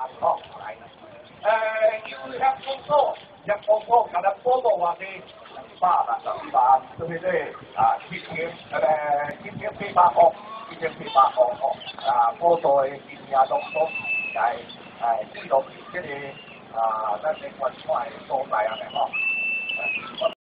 าท้อเออ you have t อย่าโกงกันโกงว่าดีป้าละสามสามสมิเตอ่าคิเงี้ยเอ่อคิดเงี้ยปีปากอกคิดเงี้ยปีปากอกออ่าโกโต้กินยาดองต้มใจไอ้ที่ดองกินแคนี้อาแลวนคอะไรบ้าง